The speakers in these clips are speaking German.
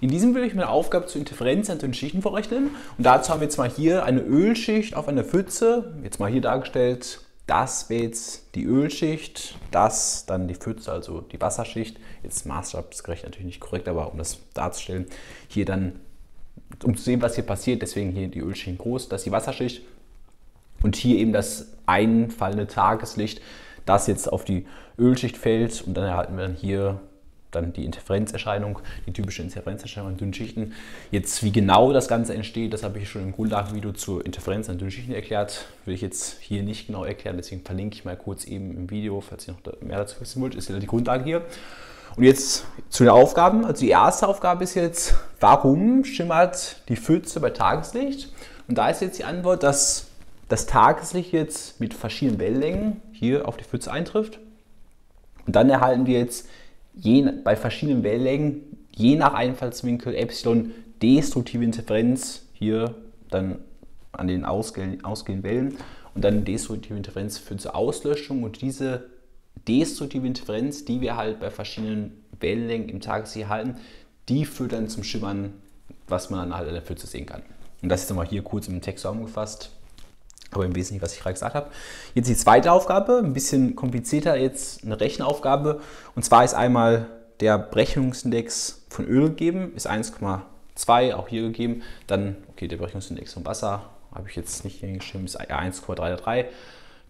In diesem will ich meine Aufgabe zur Interferenz an den Schichten vorrechnen. Und dazu haben wir jetzt mal hier eine Ölschicht auf einer Pfütze, jetzt mal hier dargestellt. Das wäre jetzt die Ölschicht, das dann die Pfütze, also die Wasserschicht. Jetzt maßstabsgerecht natürlich nicht korrekt, aber um das darzustellen, hier dann, um zu sehen, was hier passiert, deswegen hier die Ölschicht groß, das ist die Wasserschicht. Und hier eben das einfallende Tageslicht, das jetzt auf die Ölschicht fällt und dann erhalten wir dann hier dann die Interferenzerscheinung, die typische Interferenzerscheinung an dünnen Schichten. Jetzt, wie genau das Ganze entsteht, das habe ich schon im Grundlagenvideo zur Interferenz an dünnen Schichten erklärt. Will ich jetzt hier nicht genau erklären, deswegen verlinke ich mal kurz eben im Video, falls ihr noch mehr dazu wissen wollt, ist ja die Grundlage hier. Und jetzt zu den Aufgaben. Also die erste Aufgabe ist jetzt, warum schimmert die Pfütze bei Tageslicht? Und da ist jetzt die Antwort, dass das Tageslicht jetzt mit verschiedenen Wellenlängen hier auf die Pfütze eintrifft. Und dann erhalten wir jetzt je, bei verschiedenen Wellenlängen, je nach Einfallswinkel Epsilon, destruktive Interferenz hier dann an den ausgehenden, Wellen und dann destruktive Interferenz führt zur Auslöschung und diese destruktive Interferenz, die wir halt bei verschiedenen Wellenlängen im Tageslicht halten, die führt dann zum Schimmern, was man dann halt der Pfütze sehen kann. Und das ist nochmal hier kurz im Text zusammengefasst. Aber im Wesentlichen, was ich gerade gesagt habe. Jetzt die zweite Aufgabe, ein bisschen komplizierter jetzt eine Rechenaufgabe. Und zwar ist einmal der Brechungsindex von Öl gegeben, ist 1,2 auch hier gegeben. Dann, okay, der Brechungsindex von Wasser habe ich jetzt nicht hingeschrieben, ist 1,33.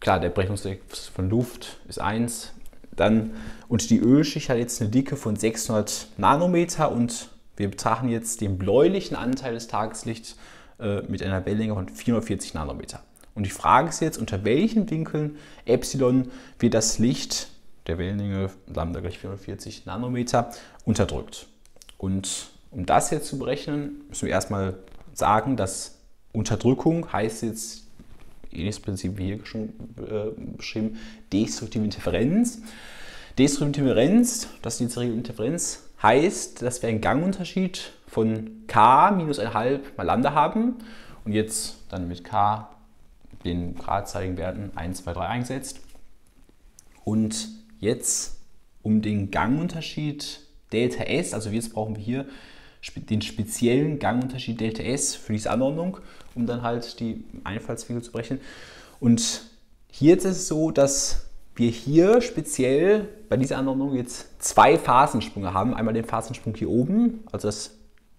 Klar, der Brechungsindex von Luft ist 1. Dann, und die Ölschicht hat jetzt eine Dicke von 600 Nanometer und wir betrachten jetzt den bläulichen Anteil des Tageslichts äh, mit einer Wellenlänge von 440 Nanometer. Und die Frage ist jetzt, unter welchen Winkeln Epsilon wird das Licht der Wellenlänge Lambda gleich 440 Nanometer unterdrückt. Und um das jetzt zu berechnen, müssen wir erstmal sagen, dass Unterdrückung heißt jetzt, ähnliches Prinzip wie hier schon äh, beschrieben, destruktive Interferenz. Destruktive Interferenz, das ist die destruktive Interferenz, heißt, dass wir einen Gangunterschied von k minus 1,5 mal Lambda haben. Und jetzt dann mit k den gradzeitigen Werten 1, 2, 3 eingesetzt. Und jetzt um den Gangunterschied Delta S, also jetzt brauchen wir hier den speziellen Gangunterschied Delta S für diese Anordnung, um dann halt die Einfallswinkel zu brechen. Und hier ist es so, dass wir hier speziell bei dieser Anordnung jetzt zwei Phasensprünge haben. Einmal den Phasensprung hier oben, also das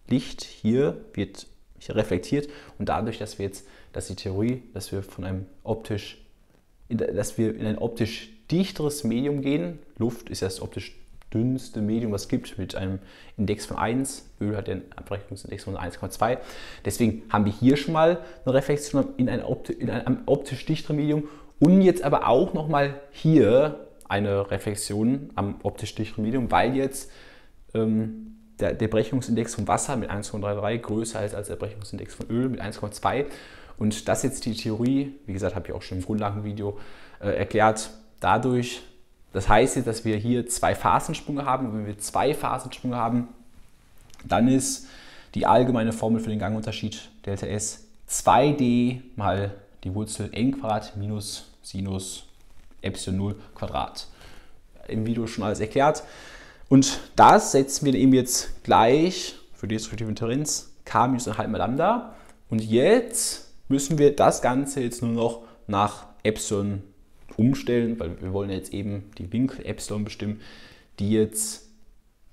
Licht hier wird reflektiert und dadurch, dass wir jetzt dass die Theorie, dass wir von einem optisch, dass wir in ein optisch dichteres Medium gehen. Luft ist ja das optisch dünnste Medium, was es gibt, mit einem Index von 1. Öl hat den Abrechnungsindex von 1,2. Deswegen haben wir hier schon mal eine Reflexion in ein, optisch, in ein optisch dichteres Medium und jetzt aber auch nochmal hier eine Reflexion am optisch dichteren Medium, weil jetzt ähm, der, der Brechungsindex von Wasser mit 1,33 größer ist als der Brechungsindex von Öl mit 1,2 und das jetzt die Theorie, wie gesagt, habe ich auch schon im Grundlagenvideo äh, erklärt, dadurch, das heißt jetzt, dass wir hier zwei Phasensprünge haben. Und wenn wir zwei Phasensprünge haben, dann ist die allgemeine Formel für den Gangunterschied Delta S 2d mal die Wurzel n Quadrat minus Sinus Epsilon 0 Quadrat. Im Video schon alles erklärt. Und das setzen wir eben jetzt gleich für die destruktive Interferenz k minus 1 halb mal Lambda. Und jetzt müssen wir das Ganze jetzt nur noch nach Epsilon umstellen, weil wir wollen jetzt eben die Winkel Epsilon bestimmen, die jetzt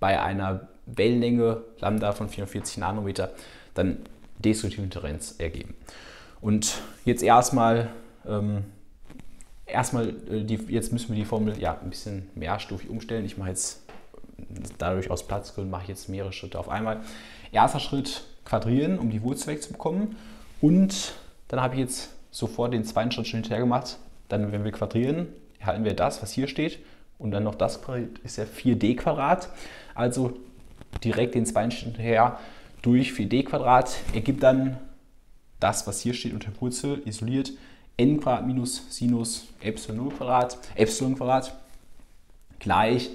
bei einer Wellenlänge Lambda von 440 Nanometer dann destruktive Differenz ergeben. Und jetzt erstmal, ähm, erstmal äh, die, jetzt müssen wir die Formel ja ein bisschen mehrstufig umstellen. Ich mache jetzt dadurch aus Platzgründen mache ich jetzt mehrere Schritte auf einmal. Erster Schritt quadrieren, um die Wurzel wegzubekommen und dann habe ich jetzt sofort den zweiten Schritt schon hinterher gemacht. Dann, wenn wir quadrieren, erhalten wir das, was hier steht. Und dann noch das ist ja 4d Quadrat. Also direkt den zweiten Schritt hinterher durch 4d Quadrat ergibt dann das, was hier steht unter Wurzel, isoliert n Quadrat minus Sinus Epsilon Quadrat, Epsilon Quadrat gleich.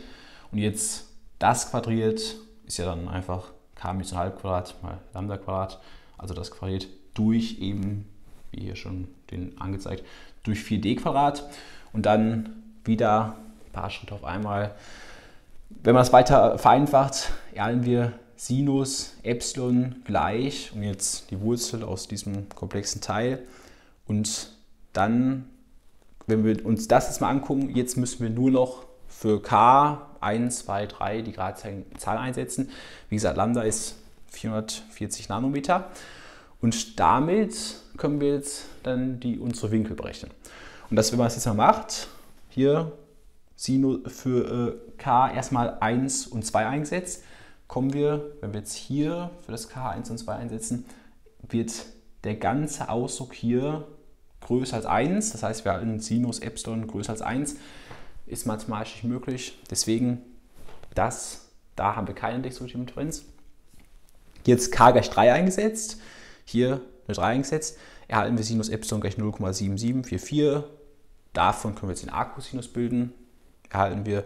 Und jetzt das quadriert ist ja dann einfach k minus halb Quadrat mal Lambda Quadrat. Also das quadriert durch eben wie hier schon den angezeigt, durch 4d Quadrat und dann wieder ein paar Schritte auf einmal. Wenn man es weiter vereinfacht, erhalten wir Sinus Epsilon gleich und jetzt die Wurzel aus diesem komplexen Teil. Und dann, wenn wir uns das jetzt mal angucken, jetzt müssen wir nur noch für k 1, 2, 3 die Gradzahl einsetzen. Wie gesagt, Lambda ist 440 Nanometer. Und damit können wir jetzt dann die, unsere Winkel berechnen. Und das, wenn man das jetzt mal macht, hier Sinus für äh, k erstmal 1 und 2 eingesetzt, kommen wir, wenn wir jetzt hier für das k 1 und 2 einsetzen, wird der ganze Ausdruck hier größer als 1. Das heißt, wir haben Sinus Epsilon größer als 1. Ist mathematisch nicht möglich. Deswegen, das, da haben wir keine destruktive Differenz. Jetzt k gleich 3 eingesetzt. Hier eine 3 eingesetzt. Erhalten wir Sinus Epsilon gleich 0,7744. Davon können wir jetzt den Arcosinus bilden erhalten wir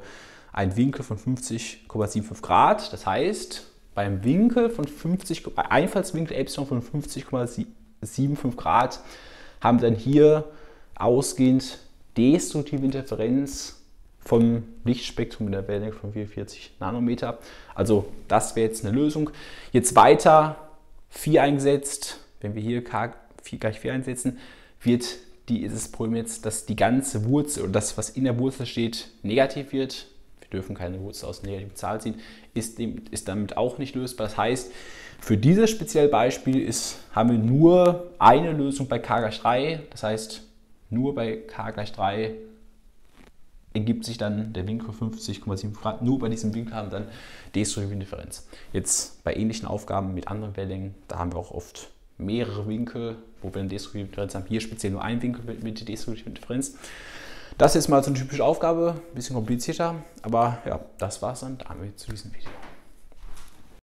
einen Winkel von 50,75 Grad. Das heißt, beim Winkel von 50, Einfallswinkel Epsilon von 50,75 Grad haben wir dann hier ausgehend destruktive Interferenz vom Lichtspektrum mit der Wellenlänge von 44 Nanometer. Also das wäre jetzt eine Lösung. Jetzt weiter 4 eingesetzt, wenn wir hier K 4 gleich 4 einsetzen, wird die ist das Problem jetzt, dass die ganze Wurzel oder das, was in der Wurzel steht, negativ wird. Wir dürfen keine Wurzel aus negativen Zahl ziehen, ist, ist damit auch nicht lösbar. Das heißt, für dieses spezielle Beispiel ist, haben wir nur eine Lösung bei k gleich 3. Das heißt, nur bei k gleich 3 ergibt sich dann der Winkel 50,7 Grad. Nur bei diesem Winkel haben wir dann destruktive Differenz. Jetzt bei ähnlichen Aufgaben mit anderen Wellenlängen, da haben wir auch oft mehrere Winkel, wo wir eine destruktive Differenz haben. Hier speziell nur ein Winkel mit, mit destruktiver Differenz. Das ist mal so eine typische Aufgabe, ein bisschen komplizierter, aber ja, das war es dann damit zu diesem Video.